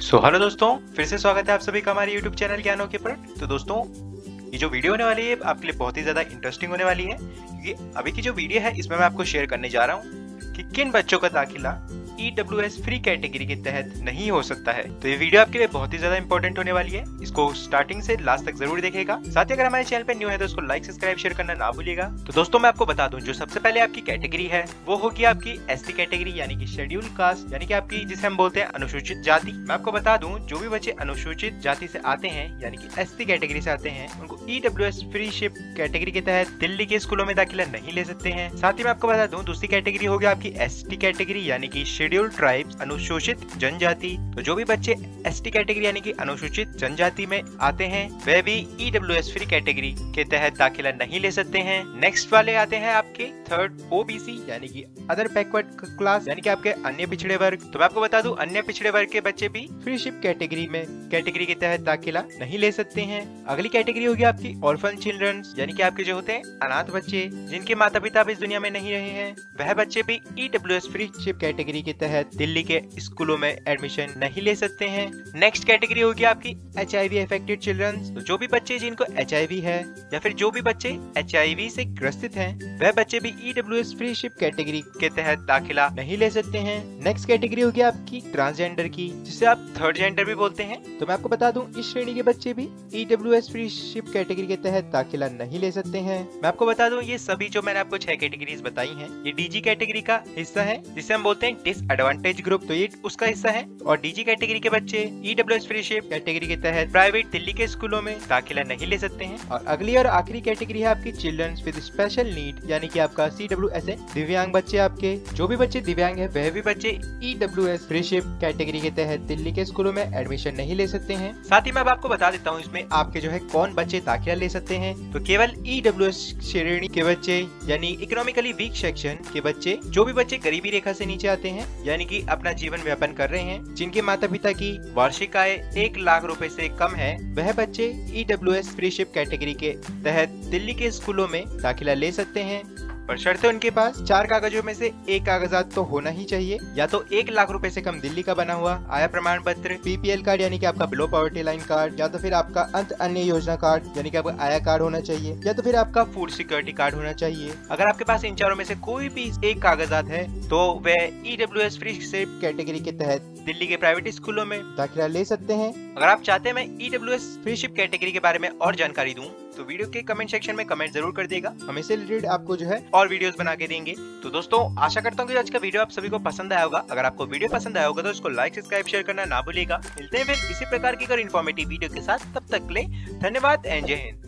सो so, hello दोस्तों फिर से स्वागत है आप सभी का हमारे यूट्यूब चैनल ज्ञानों के पर। तो दोस्तों ये जो वीडियो होने वाली है आपके लिए बहुत ही ज़्यादा इंटरेस्टिंग होने वाली है क्योंकि अभी की जो वीडियो है इसमें मैं आपको शेयर करने जा रहा हूँ कि किन बच्चों का दाखिला ई फ्री कैटेगरी के तहत नहीं हो सकता है। तो ये वीडियो आपके लिए बहुत ही ज़्यादा इंपॉर्टेंट होने वाली है। इसको स्टार्टिंग से लास्ट तक ज़रूर देखेगा। साथ ही अगर हमारे चैनल पे न्यू है तो उसको लाइक सब्सक्राइब शेयर करना ना भूलिएगा। तो दोस्तों, मैं आपको बता दूँ, जो सबसे पहले आपकी कैटेगरी है, वो होगी आपकी एस कैटेगरी यानी कि शेड्यूल कास्ट यानी कि आपकी जिसे हम बोलते हैं अनुसूचित जाति। मैं आपको बता दूँ, जो भी बच्चे अनुसूचित जाति से आते हैं, यानी कि एसटी कैटेगरी से आते हैं, उनको E W S freeship category के तहत दिल्ली के स्कूलों में दाखिला नहीं ले सकते हैं। साथ ही मैं आपको बता दूँ, दूसरी कैटेगरी होगी आपकी एस कैटेगरी यानी कि शेड्यूल ट्राइब्स अनुसूचित जनजाति। तो जो भी बच्चे एस टी कैटेगरी यानी कि अनुसूचित जनजाति में आते हैं, वे भी E W S free category के तहत दाखिला नहीं ले सकते हैं। नेक्स्ट वाले आते हैं आपके थर्ड ओबीसी यानी कि अदर बैकवर्ड क्लास यानी कि आपके अन्य पिछड़े वर्ग। तो मैं आपको बता दूँ, अन्य पिछड़े वर्ग के बच्चे भी फ्रीशिप कैटेगरी में कैटेगरी के तहत दाखिला नहीं ले सकते हैं। अगली कैटेगरी होगी आपकी ऑर्फन चिल्ड्रन यानी कि आपके जो होते हैं अनाथ बच्चे, जिनके माता पिता भी इस दुनिया में नहीं रहे हैं। वह बच्चे भी E W S freeship category के तहत दिल्ली के स्कूलों में एडमिशन नहीं ले सकते हैं। नेक्स्ट कैटेगरी होगी आपकी H I V affected children जो भी बच्चे जिनको एच आई वी है, या फिर जो भी बच्चे एच आई वी से ग्रसित हैं, वह बच्चे भी E W S freeship category के तहत दाखिला नहीं ले सकते हैं। नेक्स्ट कैटेगरी होगी आपकी ट्रांसजेंडर की, जिसे आप थर्ड जेंडर भी बोलते हैं। तो मैं आपको बता दूँ, इस श्रेणी के बच्चे भी E W S freeship category के तहत दाखिला नहीं ले सकते हैं। मैं आपको बता दूँ, ये सभी जो मैंने आपको छह कैटेगरीज बताई हैं, ये डीजी कैटेगरी का हिस्सा है, जिसे हम बोलते हैं डिसएडवांटेज ग्रुप तो ये उसका हिस्सा है। और डीजी कैटेगरी के बच्चे E W S freeship category के तहत प्राइवेट दिल्ली के स्कूलों में दाखिला नहीं ले सकते हैं। और अगली और आखिरी कैटेगरी है आपकी चिल्ड्रन विद स्पेशल नीड यानी कि आपका सी डब्ल्यू एस ए दिव्यांग बच्चे आपके जो भी बच्चे दिव्यांग है वह भी बच्चे E W S freeship category के तहत दिल्ली के स्कूलों में एडमिशन नहीं ले सकते हैं। साथ ही मैं अब आपको बता देता हूँ इसमें आपके जो है कौन बच्चे दाखिला ले सकते हैं। तो केवल ई डब्ल्यू एस श्रेणी के बच्चे यानी इकोनॉमिकली वीक सेक्शन के बच्चे जो भी बच्चे गरीबी रेखा से नीचे आते हैं यानी कि अपना जीवन व्यापन कर रहे हैं, जिनके माता पिता की वार्षिक आय एक लाख रुपए से कम है, वह बच्चे E W S freeship category के तहत दिल्ली के स्कूलों में दाखिला ले सकते हैं। पर शर्त उनके पास। चार कागजों में से एक कागजात तो होना ही चाहिए। या तो एक लाख रुपए से कम दिल्ली का बना हुआ आया प्रमाण पत्र पीपीएल कार्ड यानी कि आपका बिलो पॉवर्टी लाइन कार्ड या तो फिर आपका अंत अन्य योजना कार्ड यानी कि आपका आया कार्ड होना चाहिए, या तो फिर आपका फ़ूड सिक्योरिटी कार्ड होना चाहिए। अगर आपके पास इन चारों में से कोई भी एक कागजात है तो वह E W S free category के तहत दिल्ली के प्राइवेट स्कूलों में दाखिला ले सकते हैं। अगर आप चाहते हैं मैं E W S freeship category के बारे में और जानकारी दूँ तो वीडियो के कमेंट सेक्शन में कमेंट ज़रूर कर देगा हम इसे रिलेटेड आपको जो है और वीडियोस बना के देंगे। तो दोस्तों आशा करता हूँ कि आज का वीडियो आप सभी को पसंद आया होगा। अगर आपको वीडियो पसंद आया होगा तो उसको लाइक सब्सक्राइब शेयर करना ना भूलेगा मिलते हैं फिर इसी प्रकार की अगर इन्फॉर्मेटिव वीडियो के साथ। तब तक ले धन्यवाद एंड जय हिंद।